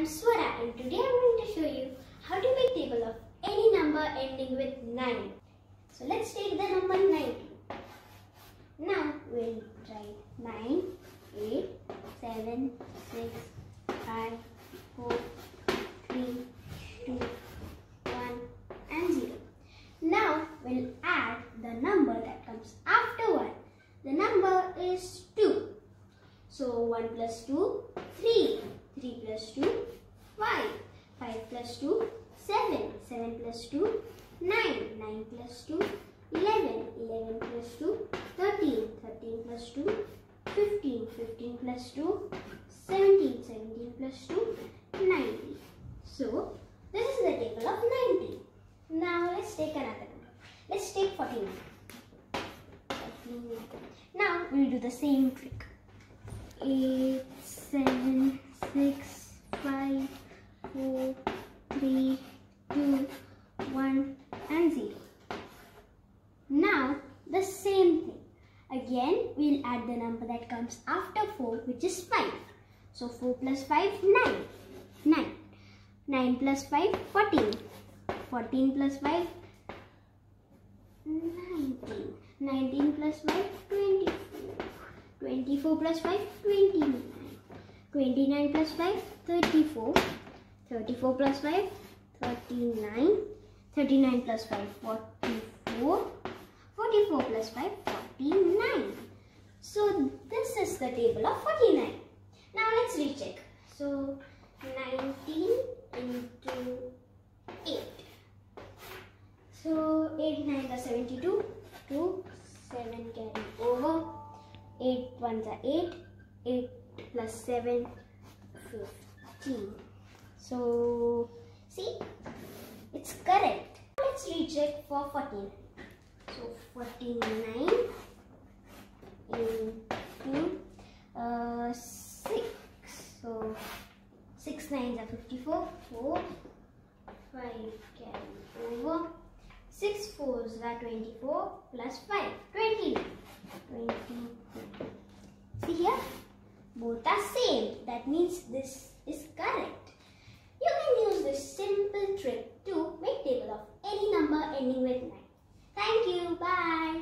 I'm Swara and today I'm going to show you how to make table of any number ending with 9. So let's take the number 9. Now we'll write 9, 8, 7, 6, 5, 4, 3, 2, 1 and 0. Now we'll add the number that comes after 1. The number is 2. So 1 plus 2, 3. 3 plus 2, 5. 5 plus 2, 7. 7 plus 2, 9. 9 plus 2, 11. 11 plus 2, 13. 13 plus 2, 15. 15 plus 2, 17. 17 plus 2, 90. So, this is the table of 90. Now, let's take another number. Let's take 49. 49. Now, we'll do the same trick. 8, 7, 6, 5, 4, 3, 2, 1 and 0. Now the same thing. Again we'll add the number that comes after 4 which is 5. So 4 plus 5, 9. 9. 9 plus 5, 14. 14 plus 5, 19. 19 plus 5, 24. 24 plus 5, 29. 29 plus 5, 34. 34 plus 5, 39. 39 plus 5, 44. 44 plus 5, 49. So this is the table of 49. Now let's recheck. So 19 into 8. So 8 9 are 72. 2, 7 carry over. 8 ones are 8. 8 plus 7, 15. So see, it's correct. Let's recheck for 14. So 49 into uh, 6. So 6 nines are 54. 4, 5 carry over. 6 fours are 24 plus 5. 20. 20. See here? Both are same. That means this is correct. You can use this simple trick to make table of any number ending with 9. Thank you. Bye.